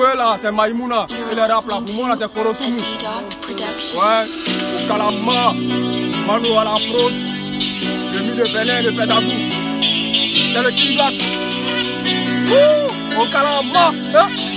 eux là, c'est Maïmouna. Et le rap là, pour moi là, c'est Korotoumou. Ouais, au Kalama, Manu à la prod, le mi de Benin, le Pédagou. C'est le King Black. Ouh, au Kalama. Hein?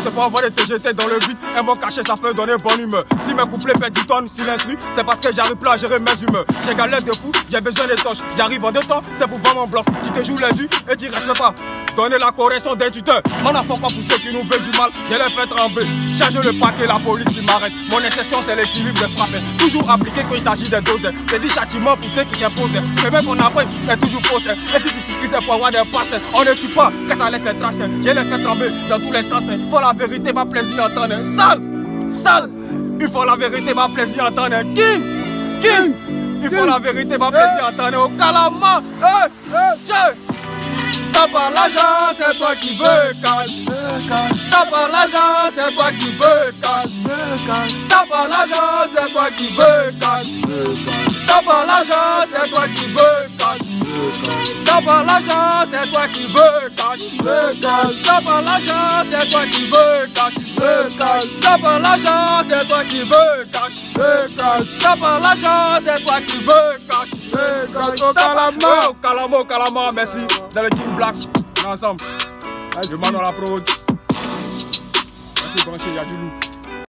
C'est pour avoir des TGT dans le vide. Un mot caché ça peut donner bonne humeur. Si mes couplets pètent du tonne si l'instru C'est parce que j'arrive plus à gérer mes humeurs. J'ai galère de fou, j'ai besoin de torches. J'arrive en deux temps, c'est pour voir mon bloc. Tu te joues les et tu restes pas. Donner la correction d'un tuteur M'en a pas pour ceux qui nous veulent du mal Je les fais trembler. Charge le paquet, la police qui m'arrête. Mon exception c'est l'équilibre des frappes. Toujours appliqué quand il s'agit des doses C'est dit châtiment pour ceux qui s'imposent. Mais même qu'on apprenne, c'est toujours fausse. Et si tu c'est pour avoir des passes On ne tue pas, que ça laisse des traces. Je les fais trembler dans tous les sens la vérité, ma plaisir entendre. Sale, sale. Il faut la vérité, ma plaisir entendre. King, King. Il faut la vérité, ma plaisir entendre. Au calama, tiens. T'as pas l'argent, c'est toi qui veux cash. T'as pas l'argent, c'est toi qui veux cash. T'as pas l'argent, c'est toi qui veux cash. T'as pas l'argent, c'est toi qui veux cash. T'as pas l'argent, c'est toi qui veux cash. T'as pas l'argent, c'est toi qui veux cash. T'as pas l'argent, c'est toi qui veux cash. Calama, calama, calama, merci. Dans le King Black, on est ensemble. Je mets dans la prod. Merci, branché, il y a du loup.